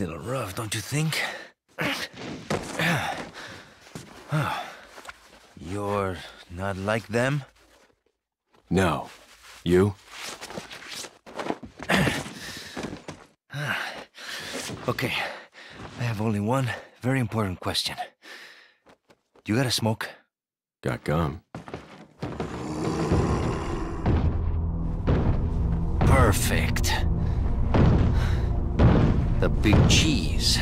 rough, don't you think? You're not like them? No. You? Okay, I have only one very important question. You got a smoke? Got gum. Perfect the big cheese.